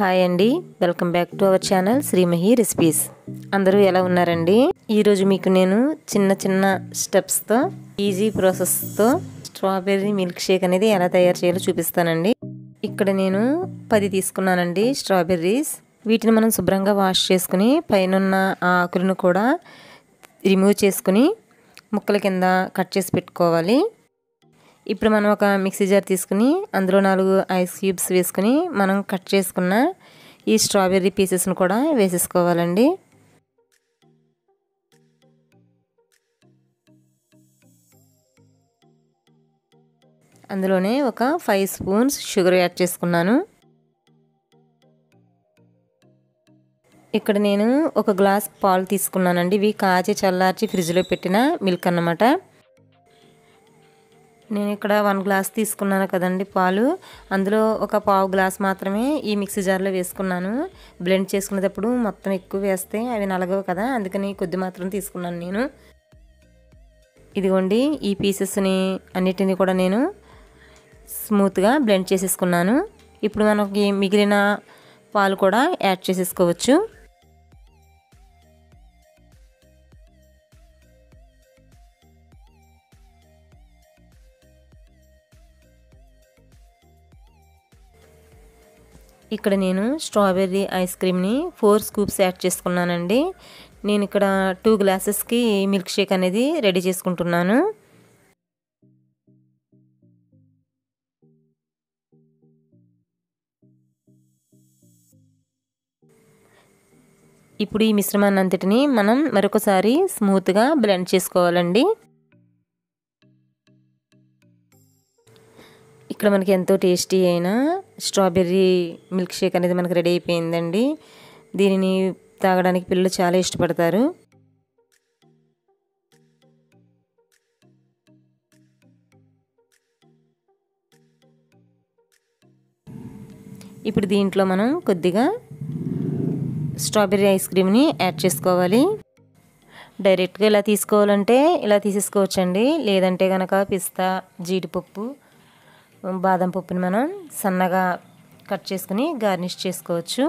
Hi అండి. Welcome back to our channel Srimahi recipes. అందరూ ఎలా ఉన్నారండి? ఈరోజు మీకు నేను చిన్న చిన్న స్టెప్స్తో ఈజీ ప్రాసెస్తో స్ట్రాబెర్రీ మిల్క్ షేక్ అనేది ఎలా తయారు చేయాలో చూపిస్తానండి. ఇక్కడ నేను పది తీసుకున్నానండి స్ట్రాబెర్రీస్. వీటిని మనం శుభ్రంగా వాష్ చేసుకుని పైన ఆకులను కూడా రిమూవ్ చేసుకుని ముక్కల కింద కట్ చేసి పెట్టుకోవాలి. ఇప్పుడు మనం ఒక మిక్సీ జార్ తీసుకుని అందులో నాలుగు ఐస్ క్యూబ్స్ వేసుకుని మనం కట్ చేసుకున్న ఈ స్ట్రాబెర్రీ పీసెస్ని కూడా వేసేసుకోవాలండి. అందులోనే ఒక ఫైవ్ స్పూన్స్ షుగర్ యాడ్ చేసుకున్నాను. ఇక్కడ నేను ఒక గ్లాస్ పాలు తీసుకున్నానండి. ఇవి కాచి చల్లార్చి ఫ్రిడ్జ్లో పెట్టిన మిల్క్ అన్నమాట. నేను ఇక్కడ వన్ గ్లాస్ తీసుకున్నాను కదండి పాలు. అందులో ఒక పావు గ్లాస్ మాత్రమే ఈ మిక్సీ జార్లో వేసుకున్నాను. బ్లెండ్ చేసుకునేటప్పుడు మొత్తం ఎక్కువ వేస్తే అవి నలగవు కదా అందుకని కొద్ది మాత్రం తీసుకున్నాను నేను. ఇదిగోండి ఈ పీసెస్ని అన్నిటిని కూడా నేను స్మూత్గా బ్లెండ్ చేసేసుకున్నాను. ఇప్పుడు మనకి మిగిలిన పాలు కూడా యాడ్ చేసేసుకోవచ్చు. ఇక్కడ నేను స్ట్రాబెర్రీ ఐస్ క్రీమ్ని ఫోర్ స్కూప్స్ యాడ్ చేసుకున్నానండి. నేను ఇక్కడ టూ గ్లాసెస్కి మిల్క్ షేక్ అనేది రెడీ చేసుకుంటున్నాను. ఇప్పుడు ఈ మిశ్రమాన్ని అంతటిని మనం మరొకసారి స్మూత్గా బ్లెండ్ చేసుకోవాలండి. ఇక్కడ మనకి ఎంతో టేస్టీ అయిన స్ట్రాబెర్రీ మిల్క్ షేక్ అనేది మనకు రెడీ అయిపోయిందండి. దీనిని తాగడానికి పిల్లలు చాలా ఇష్టపడతారు. ఇప్పుడు దీంట్లో మనం కొద్దిగా స్ట్రాబెర్రీ ఐస్ క్రీమ్ని యాడ్ చేసుకోవాలి. డైరెక్ట్గా ఇలా తీసుకోవాలంటే ఇలా తీసేసుకోవచ్చండి. లేదంటే కనుక పిస్తా జీడిపప్పు బాదం పప్పుని మనం సన్నగా కట్ చేసుకుని గార్నిష్ చేసుకోవచ్చు.